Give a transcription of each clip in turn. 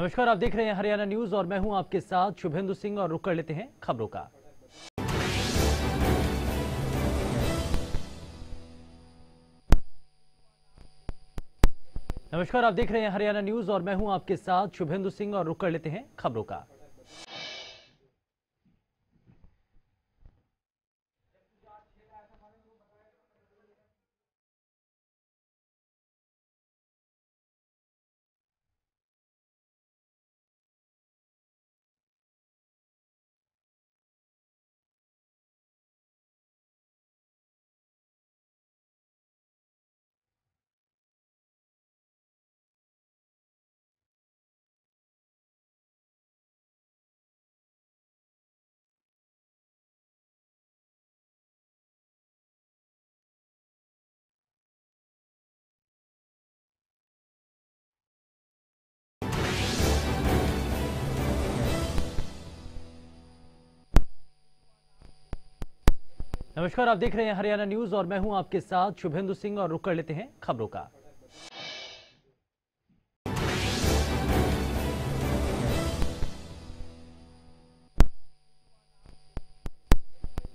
नमस्कार, आप देख रहे हैं हरियाणा न्यूज़ और मैं हूँ आपके साथ शुभेंदु सिंह और रुक कर लेते हैं खबरों का। नमस्कार, आप देख रहे हैं हरियाणा न्यूज़ और मैं हूँ आपके साथ शुभेंदु सिंह और रुक कर लेते हैं खबरों का। नमस्कार, आप देख रहे हैं हरियाणा न्यूज़ और मैं हूँ आपके साथ शुभेंदु सिंह और रुक कर लेते हैं खबरों का।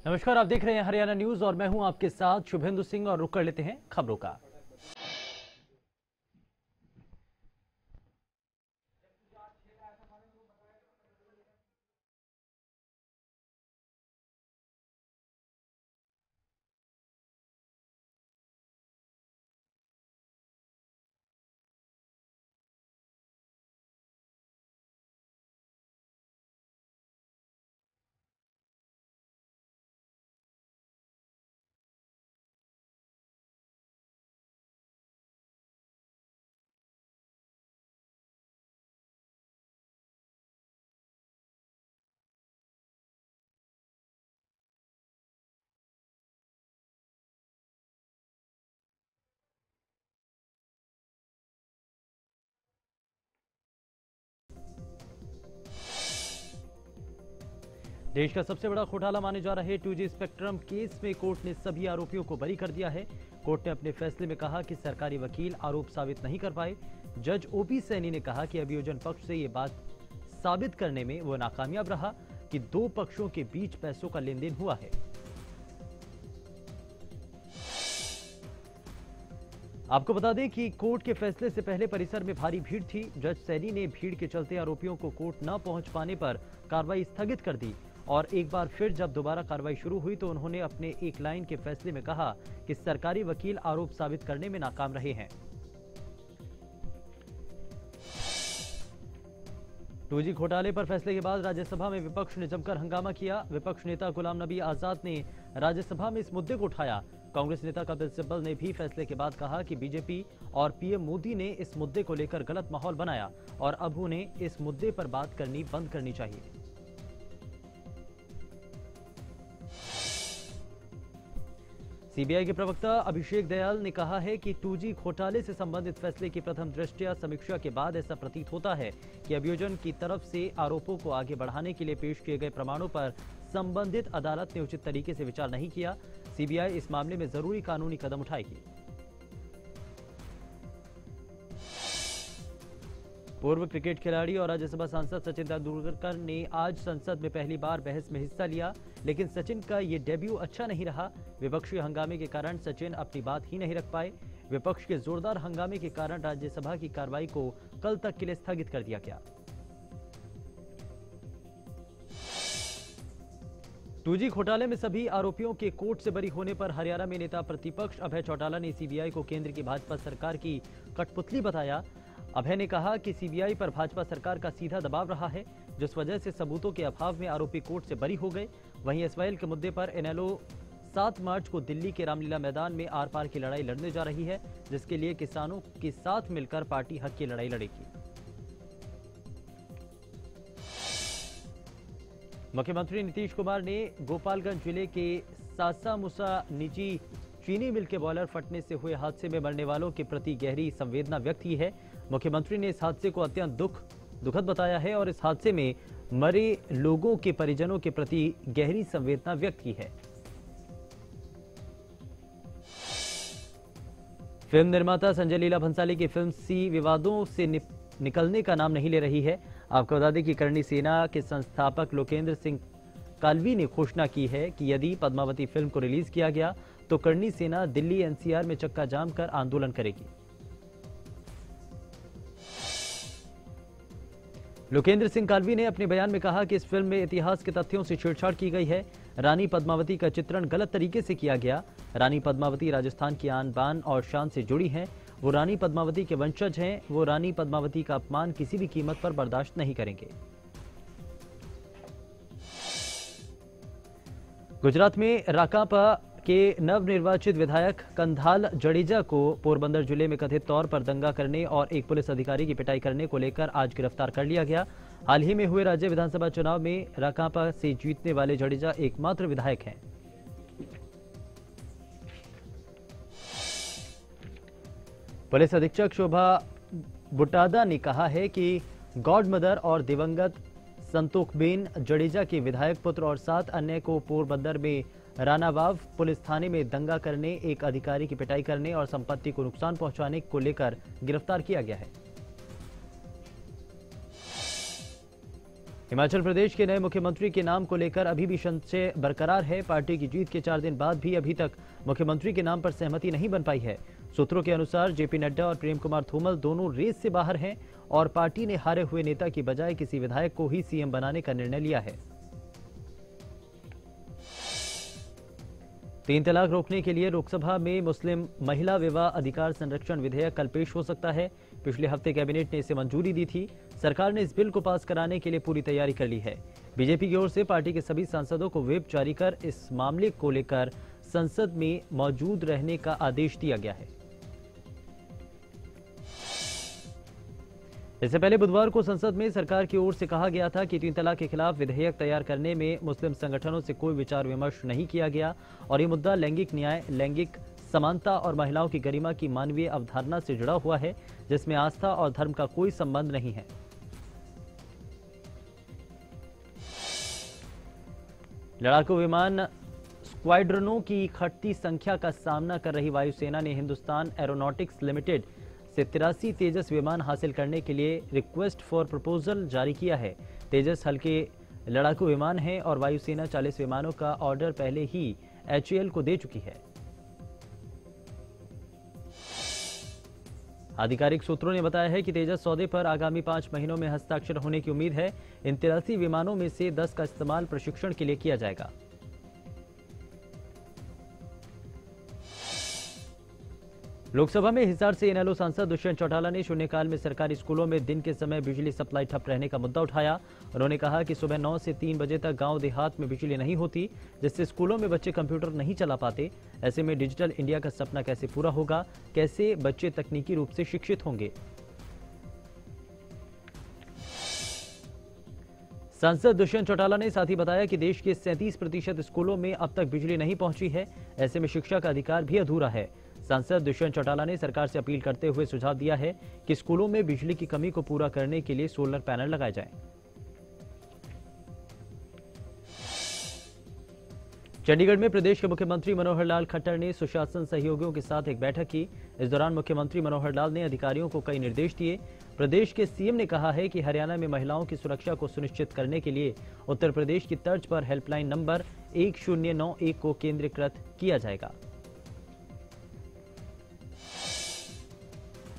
नमस्कार, आप देख रहे हैं हरियाणा न्यूज़ और मैं हूँ आपके साथ शुभेंदु सिंह और रुक कर लेते हैं खबरों का। देश का सबसे बड़ा घोटाला माने जा रहे 2G स्पेक्ट्रम केस में कोर्ट ने सभी आरोपियों को बरी कर दिया है। कोर्ट ने अपने फैसले में कहा कि सरकारी वकील आरोप साबित नहीं कर पाए। जज ओपी सैनी ने कहा कि अभियोजन पक्ष से ये बात साबित करने में वो नाकामयाब रहा कि दो पक्षों के बीच पैसों का लेन देन हुआ है। आपको बता दें कि कोर्ट के फैसले से पहले परिसर में भारी भीड़ थी। जज सैनी ने भीड़ के चलते आरोपियों को कोर्ट न पहुँच पाने पर कार्रवाई स्थगित कर दी। और एक बार फिर जब दोबारा कार्रवाई शुरू हुई तो उन्होंने अपने एक लाइन के फैसले में कहा कि सरकारी वकील आरोप साबित करने में नाकाम रहे हैं। टूजी घोटाले पर फैसले के बाद राज्यसभा में विपक्ष ने जमकर हंगामा किया। विपक्ष नेता गुलाम नबी आज़ाद ने राज्यसभा में इस मुद्दे को उठाया। कांग्रेस नेता कपिल सिब्बल ने भी फैसले के बाद कहा कि बीजेपी और पीएम मोदी ने इस मुद्दे को लेकर गलत माहौल बनाया और अब उन्हें इस मुद्दे पर बात करनी बंद करनी चाहिए। सीबीआई के प्रवक्ता अभिषेक दयाल ने कहा है कि 2G घोटाले से संबंधित फैसले की प्रथम दृष्टिया समीक्षा के बाद ऐसा प्रतीत होता है कि अभियोजन की तरफ़ से आरोपों को आगे बढ़ाने के लिए पेश किए गए प्रमाणों पर संबंधित अदालत ने उचित तरीके से विचार नहीं किया। सीबीआई इस मामले में ज़रूरी कानूनी कदम उठाएगी। पूर्व क्रिकेट खिलाड़ी और राज्यसभा सांसद सचिन तेंदुलकर ने आज संसद में पहली बार बहस में हिस्सा लिया, लेकिन सचिन का ये डेब्यू अच्छा नहीं रहा। विपक्षी हंगामे के कारण सचिन अपनी बात ही नहीं रख पाए। विपक्ष के जोरदार हंगामे के कारण राज्यसभा की कार्रवाई को कल तक के लिए स्थगित कर दिया गया। टूजी घोटाले में सभी आरोपियों के कोर्ट से बरी होने पर हरियाणा में नेता प्रतिपक्ष अभय चौटाला ने सीबीआई को केंद्र की भाजपा सरकार की कठपुतली बताया। अभय ने कहा कि सीबीआई पर भाजपा सरकार का सीधा दबाव रहा है, जिस वजह से सबूतों के अभाव में आरोपी कोर्ट से बरी हो गए। वहीं एसवाइल के मुद्दे पर एनएलओ सात मार्च को दिल्ली के रामलीला मैदान में आर पार की लड़ाई लड़ने जा रही है, जिसके लिए किसानों के साथ मिलकर पार्टी हक की लड़ाई लड़ेगी। मुख्यमंत्री नीतीश कुमार ने गोपालगंज ज़िले के सासा मुसा निजी चीनी मिल के बॉयलर फटने से हुए हादसे में मरने वालों के प्रति गहरी संवेदना व्यक्त की है। मुख्यमंत्री ने इस हादसे को अत्यंत दुख दुखद बताया है और इस हादसे में मरे लोगों के परिजनों के प्रति गहरी संवेदना व्यक्त की है। फ़िल्म निर्माता संजय लीला भंसाली की फ़िल्म सी विवादों से नि, निकलने का नाम नहीं ले रही है। आपको बता दें कि करणी सेना के संस्थापक लोकेंद्र सिंह कालवी ने घोषणा की है कि यदि पद्मावती फ़िल्म को रिलीज़ किया गया तो करणी सेना दिल्ली एनसीआर में चक्का जाम कर आंदोलन करेगी। लोकेंद्र सिंह कालवी ने अपने बयान में कहा कि इस फ़िल्म में इतिहास के तथ्यों से छेड़छाड़ की गई है। रानी पद्मावती का चित्रण गलत तरीके से किया गया। रानी पद्मावती राजस्थान की आन बान और शान से जुड़ी हैं। वो रानी पद्मावती के वंशज हैं। वो रानी पद्मावती का अपमान किसी भी कीमत पर बर्दाश्त नहीं करेंगे। गुजरात में राकापा के नवनिर्वाचित विधायक कंधाल जडेजा को पोरबंदर ज़िले में कथित तौर पर दंगा करने और एक पुलिस अधिकारी की पिटाई करने को लेकर आज गिरफ़्तार कर लिया गया। हाल ही में हुए राज्य विधानसभा चुनाव में राकापा से जीतने वाले जडेजा एकमात्र विधायक हैं। पुलिस अधीक्षक शोभा बुटादा ने कहा है कि गॉड मदर और दिवंगत संतोखबेन जडेजा के विधायक पुत्र और सात अन्य को पोरबंदर में रानावाव पुलिस थाने में दंगा करने, एक अधिकारी की पिटाई करने और संपत्ति को नुकसान पहुँचाने को लेकर गिरफ़्तार किया गया है। हिमाचल प्रदेश के नए मुख्यमंत्री के नाम को लेकर अभी भी संशय बरकरार है। पार्टी की जीत के चार दिन बाद भी अभी तक मुख्यमंत्री के नाम पर सहमति नहीं बन पाई है। सूत्रों के अनुसार जेपी नड्डा और प्रेम कुमार धूमल दोनों रेस से बाहर हैं और पार्टी ने हारे हुए नेता की बजाय किसी विधायक को ही सीएम बनाने का निर्णय लिया है। तीन तलाक रोकने के लिए लोकसभा में मुस्लिम महिला विवाह अधिकार संरक्षण विधेयक कल पेश हो सकता है। पिछले हफ़्ते कैबिनेट ने इसे मंजूरी दी थी। सरकार ने इस बिल को पास कराने के लिए पूरी तैयारी कर ली है। बीजेपी की ओर से पार्टी के सभी सांसदों को वेब जारी कर इस मामले को लेकर संसद में मौजूद रहने का आदेश दिया गया है। इससे पहले बुधवार को संसद में सरकार की ओर से कहा गया था कि तीन तलाक के खिलाफ विधेयक तैयार करने में मुस्लिम संगठनों से कोई विचार विमर्श नहीं किया गया और ये मुद्दा लैंगिक न्याय, लैंगिक समानता और महिलाओं की गरिमा की मानवीय अवधारणा से जुड़ा हुआ है, जिसमें आस्था और धर्म का कोई संबंध नहीं है। लड़ाकू विमान स्क्वाड्रनों की घटती संख्या का सामना कर रही वायुसेना ने हिंदुस्तान एरोनॉटिक्स लिमिटेड से तिरासी तेजस विमान हासिल करने के लिए रिक्वेस्ट फॉर प्रपोजल जारी किया है। तेजस हल्के लड़ाकू विमान है और वायुसेना 40 विमानों का ऑर्डर पहले ही एच को दे चुकी है। आधिकारिक सूत्रों ने बताया है कि तेजस सौदे पर आगामी पाँच महीनों में हस्ताक्षर होने की उम्मीद है। इन तिरासी विमानों में से दस का इस्तेमाल प्रशिक्षण के लिए किया जाएगा। लोकसभा में हिसार से इनेलो सांसद दुष्यंत चौटाला ने शून्यकाल में सरकारी स्कूलों में दिन के समय बिजली सप्लाई ठप रहने का मुद्दा उठाया। उन्होंने कहा कि सुबह 9 से 3 बजे तक गाँव देहात में बिजली नहीं होती, जिससे स्कूलों में बच्चे कंप्यूटर नहीं चला पाते। ऐसे में डिजिटल इंडिया का सपना कैसे पूरा होगा? कैसे बच्चे तकनीकी रूप से शिक्षित होंगे? सांसद दुष्यंत चौटाला ने साथ ही बताया कि देश के सैंतीस प्रतिशत स्कूलों में अब तक बिजली नहीं पहुँची है। ऐसे में शिक्षा का अधिकार भी अधूरा है। सांसद दुष्यंत चौटाला ने सरकार से अपील करते हुए सुझाव दिया है कि स्कूलों में बिजली की कमी को पूरा करने के लिए सोलर पैनल लगाए जाएँ। चंडीगढ़ में प्रदेश के मुख्यमंत्री मनोहर लाल खट्टर ने सुशासन सहयोगियों के साथ एक बैठक की। इस दौरान मुख्यमंत्री मनोहर लाल ने अधिकारियों को कई निर्देश दिए। प्रदेश के सीएम ने कहा है कि हरियाणा में महिलाओं की सुरक्षा को सुनिश्चित करने के लिए उत्तर प्रदेश की तर्ज पर हेल्पलाइन नंबर एक शून्य नौ एक को केंद्रीकृत किया जाएगा।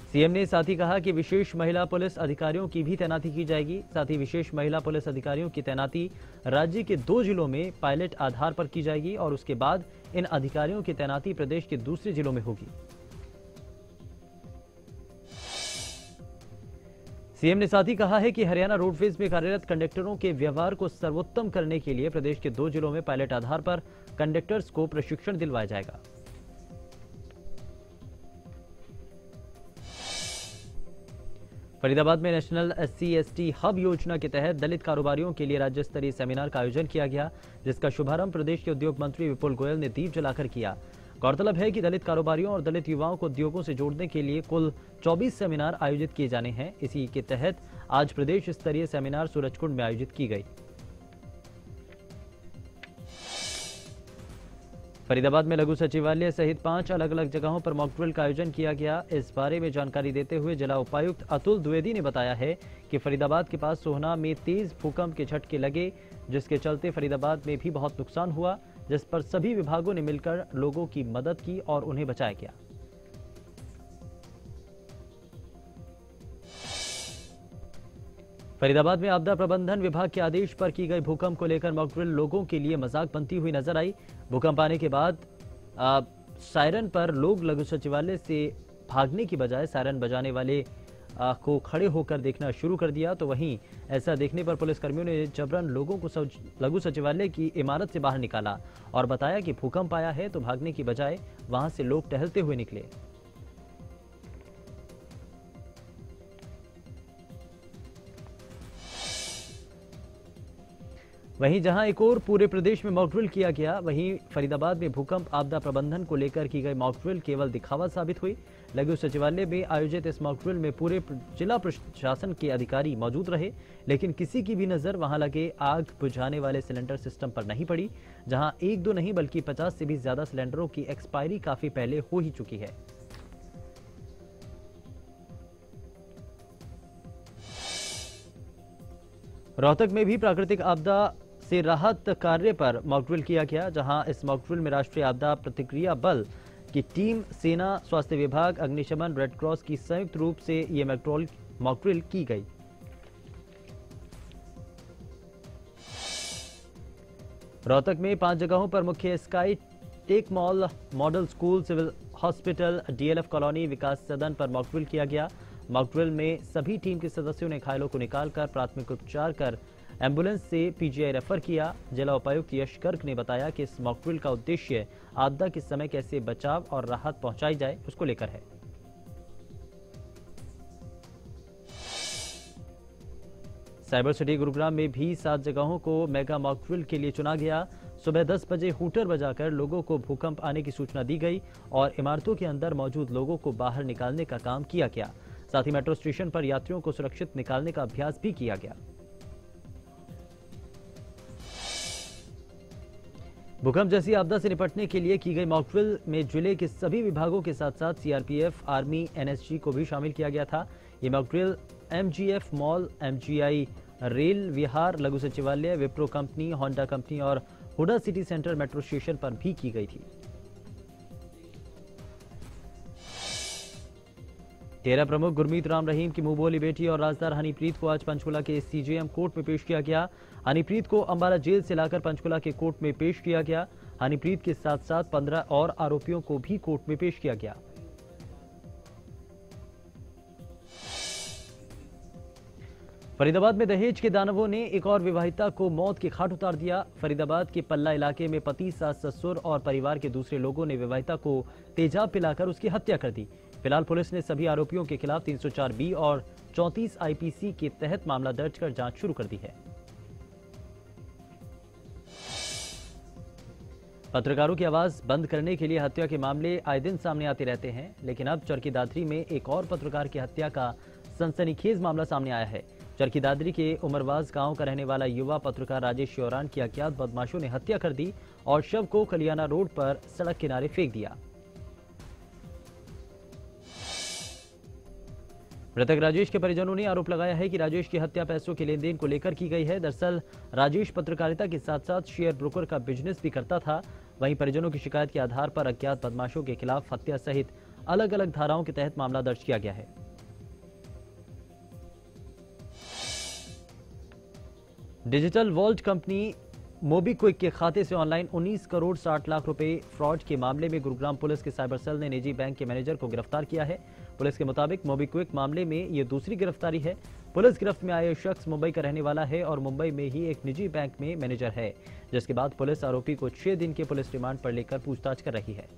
सीएम ने साथ ही कहा कि विशेष महिला पुलिस अधिकारियों की भी तैनाती की जाएगी। साथ ही विशेष महिला पुलिस अधिकारियों की तैनाती राज्य के दो जिलों में पायलट आधार पर की जाएगी और उसके बाद इन अधिकारियों की तैनाती प्रदेश के दूसरे जिलों में होगी। सीएम ने साथ ही कहा है कि हरियाणा रोडवेज़ में कार्यरत कंडक्टरों के व्यवहार को सर्वोत्तम करने के लिए प्रदेश के दो जिलों में पायलट आधार पर कंडक्टर्स को प्रशिक्षण दिलवाया जाएगा। फरीदाबाद में नेशनल एस सी हब योजना के तहत दलित कारोबारियों के लिए राज्य स्तरीय सेमिनार का आयोजन किया गया, जिसका शुभारंभ प्रदेश के उद्योग मंत्री विपुल गोयल ने दीप जलाकर किया। गौरतलब है कि दलित कारोबारियों और दलित युवाओं को उद्योगों से जोड़ने के लिए कुल 24 सेमिनार आयोजित किए जाने हैं। इसी के तहत आज प्रदेश स्तरीय सेमिनार सूरजकुंड में आयोजित की गई। फरीदाबाद में लघु सचिवालय सहित पाँच अलग अलग जगहों पर मॉकड्रिल का आयोजन किया गया। इस बारे में जानकारी देते हुए जिला उपायुक्त अतुल द्विवेदी ने बताया है कि फरीदाबाद के पास सोहना में तेज भूकंप के झटके लगे, जिसके चलते फरीदाबाद में भी बहुत नुकसान हुआ, जिस पर सभी विभागों ने मिलकर लोगों की मदद की और उन्हें बचाया गया। फरीदाबाद में आपदा प्रबंधन विभाग के आदेश पर की गई भूकंप को लेकर मॉकड्रिल लोगों के लिए मज़ाक बनती हुई नज़र आई। भूकंप आने के बाद सायरन पर लोग लघु सचिवालय से भागने की बजाय सायरन बजाने वाले को खड़े होकर देखना शुरू कर दिया। तो वहीं ऐसा देखने पर पुलिसकर्मियों ने जबरन लोगों को लघु सचिवालय की इमारत से बाहर निकाला और बताया कि भूकंप आया है तो भागने की बजाय वहाँ से लोग टहलते हुए निकले। वहीं जहाँ एक और पूरे प्रदेश में मॉकड्रिल किया गया, वहीं फरीदाबाद में भूकंप आपदा प्रबंधन को लेकर की गई मॉकड्रिल केवल दिखावा साबित हुई। लघु सचिवालय में आयोजित इस मॉकड्रिल में पूरे जिला प्रशासन के अधिकारी मौजूद रहे, लेकिन किसी की भी नज़र वहाँ लगे आग बुझाने वाले सिलेंडर सिस्टम पर नहीं पड़ी, जहाँ एक दो नहीं बल्कि पचास से भी ज़्यादा सिलेंडरों की एक्सपायरी काफ़ी पहले हो ही चुकी है। रोहतक में भी प्राकृतिक आपदा से राहत कार्य पर मॉकड्रिल किया गया, जहाँ इस मॉकड्रिल में राष्ट्रीय आपदा प्रतिक्रिया बल की टीम, सेना, स्वास्थ्य विभाग, अग्निशमन, रेड क्रॉस की संयुक्त रूप से ये मॉकड्रिल की गई। रोहतक में पाँच जगहों पर मुख्य Sky Tech mall, model school, civil hospital, DLF colony, Vikas Sadan पर मॉकड्रिल किया गया। मॉकड्रिल में सभी टीम के सदस्यों ने घायलों को निकालकर प्राथमिक उपचार कर एंबुलेंस से पीजीआई रेफर किया। जिला उपायुक्त यश गर्ग ने बताया कि इस मॉकड्रिल का उद्देश्य आपदा के समय कैसे बचाव और राहत पहुंचाई जाए, उसको लेकर है। साइबर सिटी गुरुग्राम में भी सात जगहों को मेगा मॉकड्रिल के लिए चुना गया। सुबह 10 बजे हुटर बजाकर लोगों को भूकंप आने की सूचना दी गई और इमारतों के अंदर मौजूद लोगों को बाहर निकालने का काम किया गया। साथ ही मेट्रो स्टेशन पर यात्रियों को सुरक्षित निकालने का अभ्यास भी किया गया। भूकंप जैसी आपदा से निपटने के लिए की गई मॉकड्रिल में ज़िले के सभी विभागों के साथ साथ सीआरपीएफ आर्मी एनएसजी को भी शामिल किया गया था। ये mock drill MGF mall MGI rail, Vihar, Laghu Sachivalaya, Wipro company, Honda company और HUDA City Centre metro station पर भी की गई थी। डेरा प्रमुख गुरमीत राम रहीम की मुंहबोली बेटी और राजदार हनीप्रीत को आज पंचकुला के सीजेएम कोर्ट में पेश किया गया। हनीप्रीत को अंबाला जेल से लाकर पंचकुला के कोर्ट में पेश किया गया। हनीप्रीत के साथ साथ पंद्रह और आरोपियों को भी कोर्ट में पेश किया गया। फरीदाबाद में दहेज के दानवों ने एक और विवाहिता को मौत के खाट उतार दिया। फरीदाबाद के पल्ला इलाके में पति, सास, ससुर और परिवार के दूसरे लोगों ने विवाहिता को तेजाब पिलाकर उसकी हत्या कर दी। फ़िलहाल पुलिस ने सभी आरोपियों के खिलाफ 304 बी और 34 आईपीसी के तहत मामला दर्ज कर जाँच शुरू कर दी है। पत्रकारों की आवाज़ बंद करने के लिए हत्या के मामले आए दिन सामने आते रहते हैं, लेकिन अब चरकी दादरी में एक और पत्रकार की हत्या का सनसनीखेज मामला सामने आया है। चरकी दादरी के उमरवाज गाँव का रहने वाला युवा पत्रकार राजेश योरान की अज्ञात बदमाशों ने हत्या कर दी और शव को कलियाना रोड पर सड़क किनारे फेंक दिया। मृतक राजेश के परिजनों ने आरोप लगाया है कि राजेश की हत्या पैसों के लेन देन को लेकर की गई है। दरअसल, राजेश पत्रकारिता के साथ साथ शेयर ब्रोकर का बिज़नेस भी करता था। वहीं परिजनों की शिकायत के आधार पर अज्ञात बदमाशों के खिलाफ हत्या सहित अलग अलग धाराओं के तहत मामला दर्ज किया गया है। डिजिटल वर्ल्ड कंपनी मोबीक्विक के खाते से ऑनलाइन 19 करोड़ 60 लाख रुपए फ्रॉड के मामले में गुरुग्राम पुलिस के साइबर सेल ने निजी बैंक के मैनेजर को गिरफ़्तार किया है। पुलिस के मुताबिक मोबीक्विक मामले में ये दूसरी गिरफ्तारी है। पुलिस गिरफ्त में आए शख्स मुंबई का रहने वाला है और मुंबई में ही एक निजी बैंक में मैनेजर है, जिसके बाद पुलिस आरोपी को छह दिन के पुलिस रिमांड पर लेकर पूछताछ कर रही है।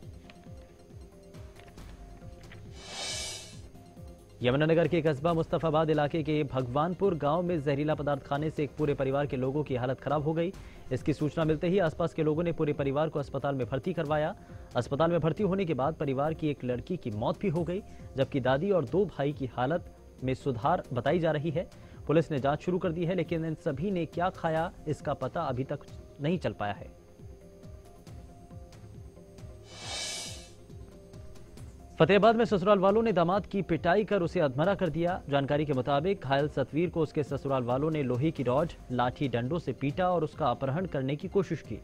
यमुनानगर के कस्बा मुस्तफाबाद इलाके के भगवानपुर गाँव में जहरीला पदार्थ खाने से एक पूरे परिवार के लोगों की हालत खराब हो गई। इसकी सूचना मिलते ही आसपास के लोगों ने पूरे परिवार को अस्पताल में भर्ती करवाया। अस्पताल में भर्ती होने के बाद परिवार की एक लड़की की मौत भी हो गई, जबकि दादी और दो भाई की हालत में सुधार बताई जा रही है। पुलिस ने जाँच शुरू कर दी है, लेकिन इन सभी ने क्या खाया, इसका पता अभी तक नहीं चल पाया है। फतेहाबाद में ससुराल वालों ने दामाद की पिटाई कर उसे अधमरा कर दिया। जानकारी के मुताबिक घायल सतवीर को उसके ससुराल वालों ने लोहे की रॉड लाठी डंडों से पीटा और उसका अपहरण करने की कोशिश की।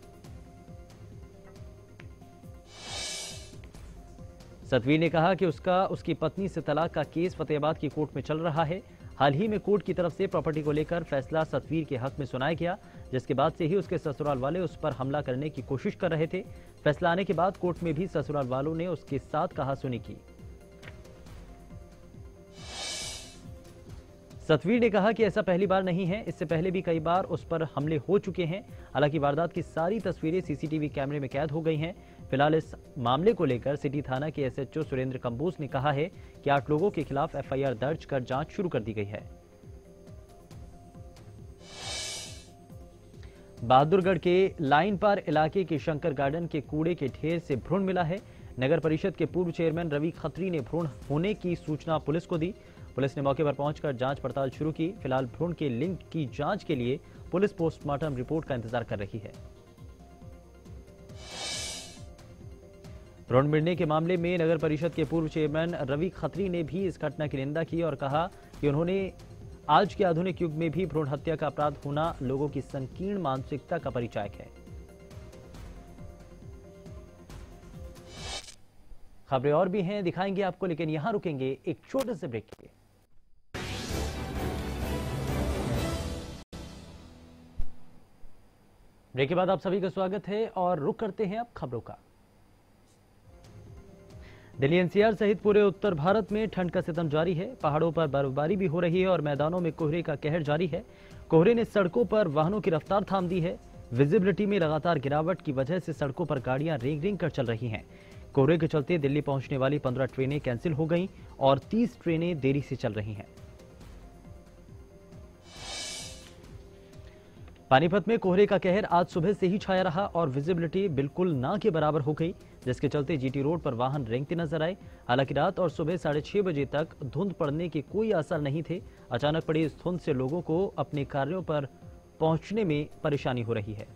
सतवीर ने कहा कि उसका, उसकी पत्नी से तलाक का केस फतेहाबाद की कोर्ट में चल रहा है। हाल ही में कोर्ट की तरफ़ से प्रॉपर्टी को लेकर फैसला सतवीर के हक में सुनाया गया, जिसके बाद से ही उसके ससुराल वाले उस पर हमला करने की कोशिश कर रहे थे। फैसला आने के बाद कोर्ट में भी ससुराल वालों ने उसके साथ कहा सुनी की। सतवीर ने कहा कि ऐसा पहली बार नहीं है, इससे पहले भी कई बार उस पर हमले हो चुके हैं। हालाँकि वारदात की सारी तस्वीरें सीसीटीवी कैमरे में कैद हो गई हैं। फ़िलहाल इस मामले को लेकर सिटी थाना के एसएचओ सुरेंद्र कंबोज ने कहा है कि आठ लोगों के खिलाफ एफआईआर दर्ज कर जाँच शुरू कर दी गई है। बहादुरगढ़ के लाइन पार इलाके के शंकर गार्डन के कूड़े के ढेर से भ्रूण मिला है। नगर परिषद के पूर्व चेयरमैन रवि खत्री ने भ्रूण होने की सूचना पुलिस को दी। पुलिस ने मौके पर पहुंचकर जाँच पड़ताल शुरू की। फ़िलहाल भ्रूण के लिंक की जाँच के लिए पुलिस पोस्टमार्टम रिपोर्ट का इंतज़ार कर रही है। भ्रूण मिलने के मामले में नगर परिषद के पूर्व चेयरमैन रवि खत्री ने भी इस घटना की निंदा की और कहा कि उन्होंने आज के आधुनिक युग में भी भ्रूण हत्या का अपराध होना लोगों की संकीर्ण मानसिकता का परिचायक है। खबरें और भी हैं, दिखाएँगे आपको, लेकिन यहाँ रुकेंगे एक छोटे से ब्रेक के ब्रेक के बाद आप सभी का स्वागत है और रुक करते हैं अब खबरों का। दिल्ली एनसीआर सहित पूरे उत्तर भारत में ठंड का सितम जारी है। पहाड़ों पर बर्फबारी भी हो रही है और मैदानों में कोहरे का कहर जारी है। कोहरे ने सड़कों पर वाहनों की रफ्तार थाम दी है। विजिबिलिटी में लगातार गिरावट की वजह से सड़कों पर गाड़ियाँ रेंग रेंग कर चल रही हैं। कोहरे के चलते दिल्ली पहुँचने वाली 15 ट्रेनें कैंसिल हो गईं और 30 ट्रेनें देरी से चल रही हैं। पानीपत में कोहरे का कहर आज सुबह से ही छाया रहा और विजिबिलिटी बिल्कुल ना के बराबर हो गई। जिसके चलते जीटी रोड पर वाहन रेंगते नज़र आए। हालाँकि रात और सुबह साढ़े छह बजे तक धुंध पड़ने के कोई आसार नहीं थे। अचानक पड़ी इस धुंध से लोगों को अपने कार्यों पर पहुँचने में परेशानी हो रही है।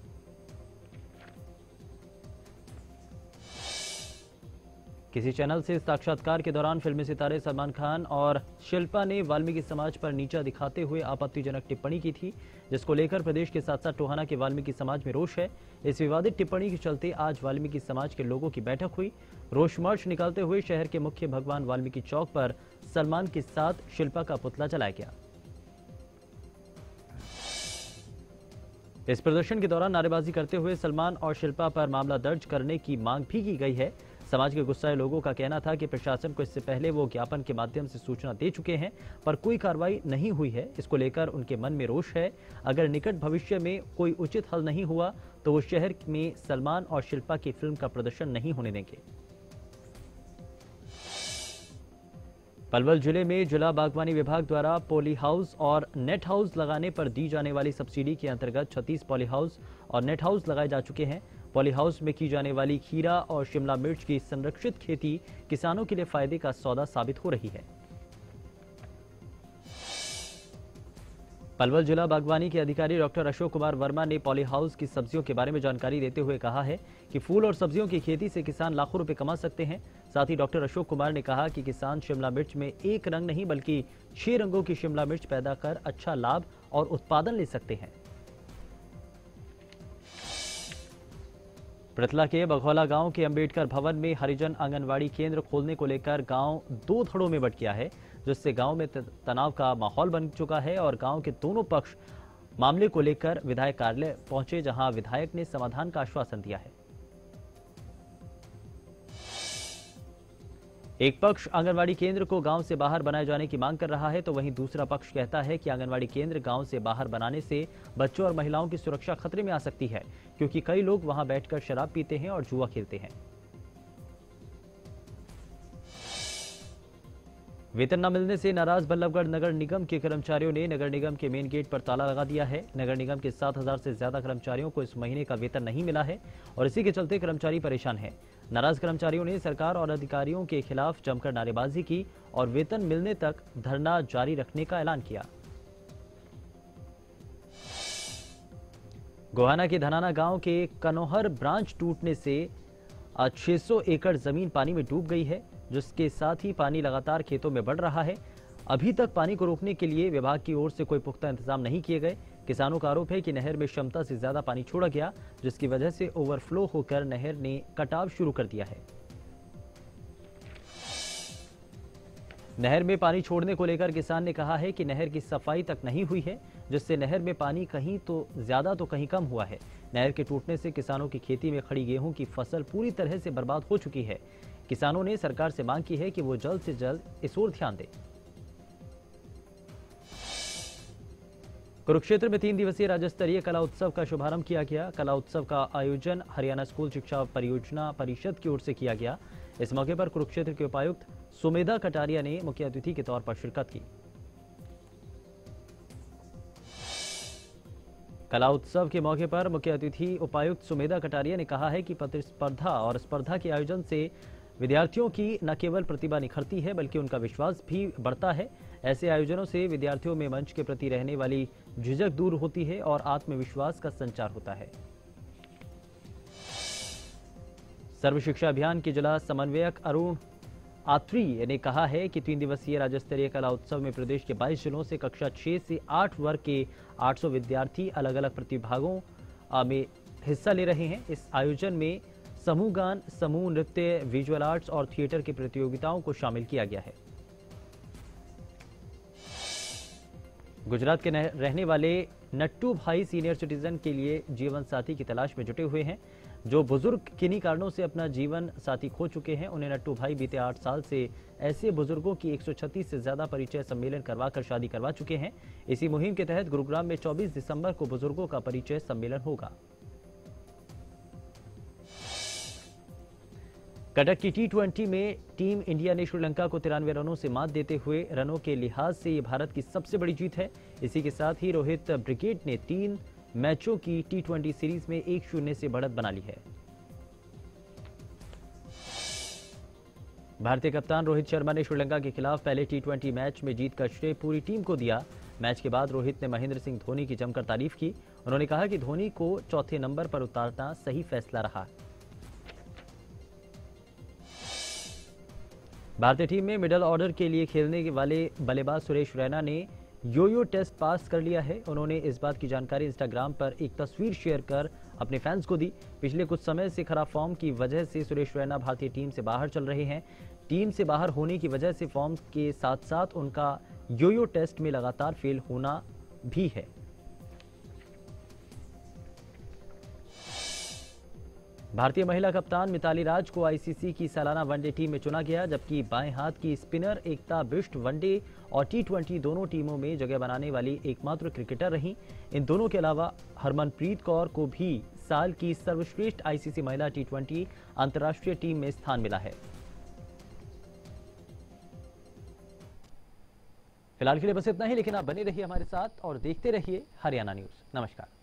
किसी चैनल से साक्षात्कार के दौरान फिल्मी सितारे सलमान खान और शिल्पा ने वाल्मीकि समाज पर नीचा दिखाते हुए आपत्तिजनक टिप्पणी की थी, जिसको लेकर प्रदेश के साथ साथ टोहाना के वाल्मीकि समाज में रोष है। इस विवादित टिप्पणी के चलते आज वाल्मीकि समाज के लोगों की बैठक हुई। रोष मार्च निकालते हुए शहर के मुख्य भगवान वाल्मीकि चौक पर सलमान के साथ शिल्पा का पुतला जलाया गया। इस प्रदर्शन के दौरान नारेबाजी करते हुए सलमान और शिल्पा पर मामला दर्ज करने की मांग भी की गई है। समाज के गुस्साए लोगों का कहना था कि प्रशासन को इससे पहले वो ज्ञापन के माध्यम से सूचना दे चुके हैं, पर कोई कार्रवाई नहीं हुई है। इसको लेकर उनके मन में रोष है। अगर निकट भविष्य में कोई उचित हल नहीं हुआ तो वो शहर में सलमान और शिल्पा की फ़िल्म का प्रदर्शन नहीं होने देंगे। पलवल ज़िले में जिला बागवानी विभाग द्वारा पोली हाउस और नेट हाउस लगाने पर दी जाने वाली सब्सिडी के अंतर्गत 36 पॉली हाउस और नेट हाउस लगाए जा चुके हैं। पॉली हाउस में की जाने वाली खीरा और शिमला मिर्च की संरक्षित खेती किसानों के लिए फ़ायदे का सौदा साबित हो रही है। पलवल जिला बागवानी के अधिकारी डॉक्टर अशोक कुमार वर्मा ने पॉली हाउस की सब्जियों के बारे में जानकारी देते हुए कहा है कि फूल और सब्जियों की खेती से किसान लाखों रुपए कमा सकते हैं। साथ ही डॉक्टर अशोक कुमार ने कहा कि किसान शिमला मिर्च में एक रंग नहीं, बल्कि छह रंगों की शिमला मिर्च पैदा कर अच्छा लाभ और उत्पादन ले सकते हैं। पृथला के बघौला गाँव के अंबेडकर भवन में हरिजन आंगनवाड़ी केंद्र खोलने को लेकर गाँव दो धड़ों में बट गया है, जिससे गाँव में तनाव का माहौल बन चुका है और गाँव के दोनों पक्ष मामले को लेकर विधायक कार्यालय पहुँचे, जहाँ विधायक ने समाधान का आश्वासन दिया है। एक पक्ष आंगनवाड़ी केंद्र को गाँव से बाहर बनाए जाने की मांग कर रहा है तो वहीं दूसरा पक्ष कहता है कि आंगनवाड़ी केंद्र गाँव से बाहर बनाने से बच्चों और महिलाओं की सुरक्षा खतरे में आ सकती है, क्योंकि कई लोग वहाँ बैठकर शराब पीते हैं और जुआ खेलते हैं। वेतन न मिलने से नाराज़ बल्लभगढ़ नगर निगम के कर्मचारियों ने नगर निगम के मेन गेट पर ताला लगा दिया है। नगर निगम के 7000 से ज़्यादा कर्मचारियों को इस महीने का वेतन नहीं मिला है और इसी के चलते कर्मचारी परेशान हैं। नाराज़ कर्मचारियों ने सरकार और अधिकारियों के खिलाफ जमकर नारेबाजी की और वेतन मिलने तक धरना जारी रखने का ऐलान किया। गोहाना के धनाना गाँव के कनोहर ब्रांच टूटने से आज 600 एकड़ ज़मीन पानी में डूब गई है, जिसके साथ ही पानी लगातार खेतों में बढ़ रहा है। अभी तक पानी को रोकने के लिए विभाग की ओर से कोई पुख्ता इंतज़ाम नहीं किए गए। किसानों का आरोप है कि नहर में क्षमता से ज़्यादा पानी छोड़ा गया, जिसकी वजह से ओवरफ्लो होकर नहर ने कटाव शुरू कर दिया है। नहर में पानी छोड़ने को लेकर किसान ने कहा है कि नहर की सफ़ाई तक नहीं हुई है, जिससे नहर में पानी कहीं तो ज़्यादा तो कहीं कम हुआ है। नहर के टूटने से किसानों की खेती में खड़ी गेहूँ की फ़सल पूरी तरह से बर्बाद हो चुकी है। किसानों ने सरकार से मांग की है कि वो जल्द से जल्द इस ओर ध्यान दे। कुरुक्षेत्र में तीन दिवसीय राज्य स्तरीय कला उत्सव का शुभारंभ किया गया। कला उत्सव का आयोजन हरियाणा स्कूल शिक्षा परियोजना परिषद की ओर से किया गया। इस मौके पर कुरुक्षेत्र के उपायुक्त सुमेधा कटारिया ने मुख्य अतिथि के तौर पर शिरकत की। कला उत्सव के मौके पर मुख्य अतिथि उपायुक्त सुमेधा कटारिया ने कहा है कि प्रतिस्पर्धा और स्पर्धा के आयोजन से विद्यार्थियों की न केवल प्रतिभा निखरती है, बल्कि उनका विश्वास भी बढ़ता है। ऐसे आयोजनों से विद्यार्थियों में मंच के प्रति रहने वाली झिझक दूर होती है और आत्मविश्वास का संचार होता है। सर्व शिक्षा अभियान के जिला समन्वयक अरुण आत्री ने कहा है कि तीन दिवसीय राज्य स्तरीय कला उत्सव में प्रदेश के 22 जिलों से कक्षा 6 से 8 वर्ग के 800 विद्यार्थी अलग अलग प्रतिभागों में हिस्सा ले रहे हैं। इस आयोजन में समूह गान समूह नृत्य, विजुअल आर्ट्स और थिएटर की प्रतियोगिताओं को शामिल किया गया है। गुजरात के रहने वाले नट्टू भाई सीनियर सिटीजन के लिए जीवन साथी की तलाश में जुटे हुए हैं, जो बुज़ुर्ग किन्हीं कारणों से अपना जीवन साथी खो चुके हैं, उन्हें नट्टू भाई बीते आठ साल से ऐसे बुज़ुर्गों की 136 से ज़्यादा परिचय सम्मेलन करवाकर शादी करवा चुके हैं। इसी मुहिम के तहत गुरुग्राम में 24 दिसंबर को बुज़ुर्गों का परिचय सम्मेलन होगा। कटक की टी ट्वेंटी में टीम इंडिया ने श्रीलंका को तिरानवे रनों से मात देते हुए रनों के लिहाज से ये भारत की सबसे बड़ी जीत है। इसी के साथ ही रोहित ब्रिगेड ने तीन मैचों की टी ट्वेंटी सीरीज़ में एक शून्य से बढ़त बना ली है। भारतीय कप्तान रोहित शर्मा ने श्रीलंका के खिलाफ पहले टी ट्वेंटी मैच में जीत का श्रेय पूरी टीम को दिया। मैच के बाद रोहित ने महेंद्र सिंह धोनी की जमकर तारीफ़ की। उन्होंने कहा कि धोनी को चौथे नंबर पर उतारना सही फैसला रहा। भारतीय टीम में मिडल ऑर्डर के लिए खेलने वाले बल्लेबाज सुरेश रैना ने यो यो टेस्ट पास कर लिया है। उन्होंने इस बात की जानकारी इंस्टाग्राम पर एक तस्वीर शेयर कर अपने फैंस को दी। पिछले कुछ समय से खराब फॉर्म की वजह से सुरेश रैना भारतीय टीम से बाहर चल रहे हैं। टीम से बाहर होने की वजह से फॉर्म के साथ साथ उनका यो यो टेस्ट में लगातार फेल होना भी है। भारतीय महिला कप्तान मिताली राज को आईसीसी की सालाना वनडे टीम में चुना गया, जबकि बाएँ हाथ की spinner Ekta Bisht one day और टी दोनों टीमों में जगह बनाने वाली एकमात्र क्रिकेटर रहीं। इन दोनों के अलावा हरमनप्रीत कौर को भी साल की सर्वश्रेष्ठ आईसीसी महिला टी ट्वेंटी अंतर्राष्ट्रीय टीम में स्थान मिला है। फ़िलहाल के लिए बस इतना ही, लेकिन आप बने रहिए हमारे साथ और देखते रहिए हरियाणा न्यूज़। नमस्कार।